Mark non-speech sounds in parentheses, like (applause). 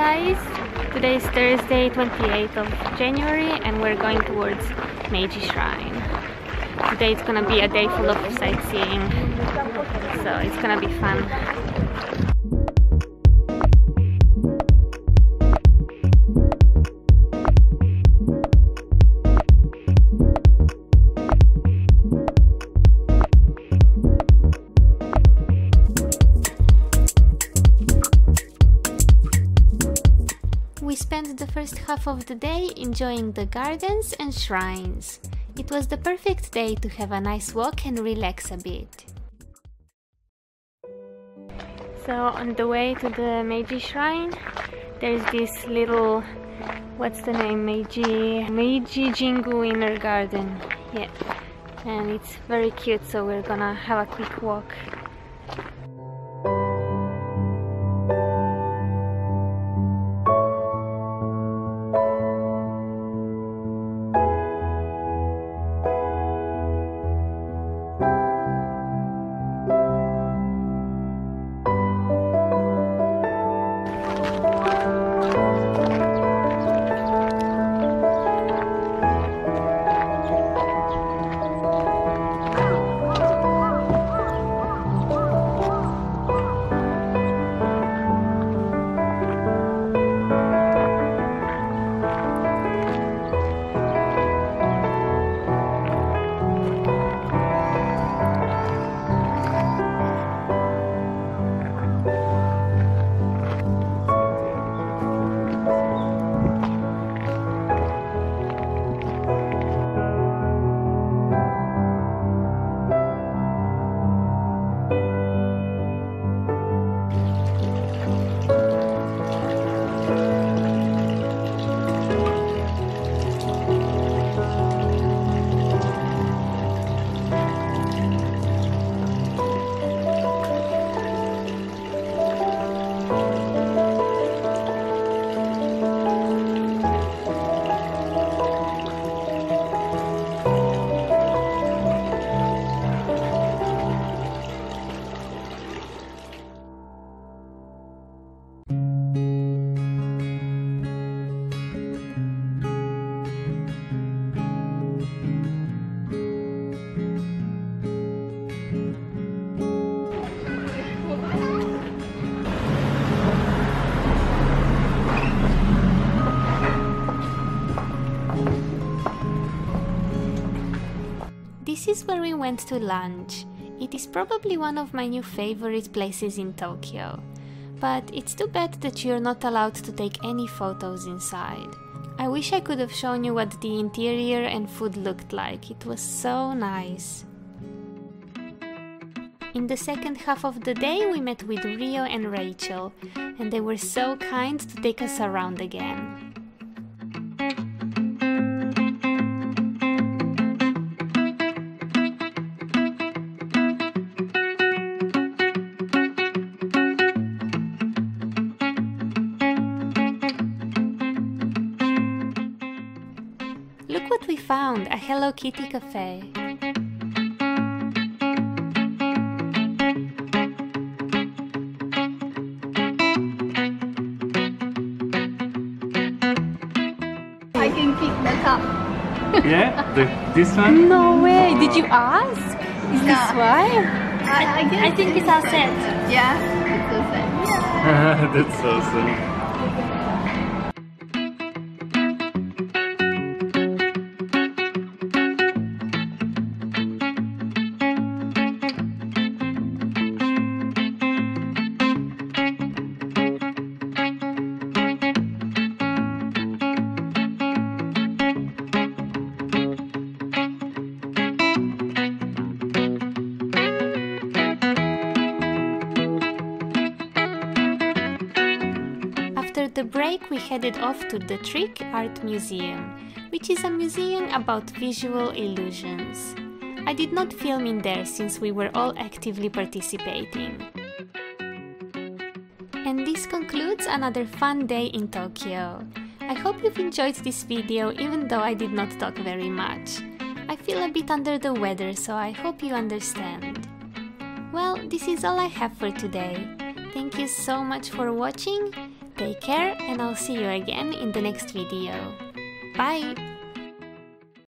guys! Today is Thursday 28th of January and we're going towards Meiji Shrine. Today it's gonna be a day full of sightseeing, so it's gonna be fun. The first half of the day enjoying the gardens and shrines. It was the perfect day to have a nice walk and relax a bit. So on the way to the Meiji Shrine, there's this little, what's the name, Meiji, Meiji Jingu Inner Garden. Yeah, and it's very cute, so we're gonna have a quick walk. This is where we went to lunch. It is probably one of my new favorite places in Tokyo. But it's too bad that you're not allowed to take any photos inside. I wish I could have shown you what the interior and food looked like. It was so nice. In the second half of the day, we met with Rio and Rachel, and they were so kind to take us around again. What we found a Hello Kitty cafe. I can kick the cup. Yeah, the, this one? No way! Did you ask? Is No. this why? I, I guess I think it's our set. Yeah, it's a set. Yeah. (laughs) That's awesome. The break, we headed off to the Trick Art Museum, which is a museum about visual illusions. I did not film in there since we were all actively participating. And this concludes another fun day in Tokyo. I hope you've enjoyed this video even though I did not talk very much. I feel a bit under the weather so I hope you understand. Well, this is all I have for today. Thank you so much for watching Take care and I'll see you again in the next video. Bye!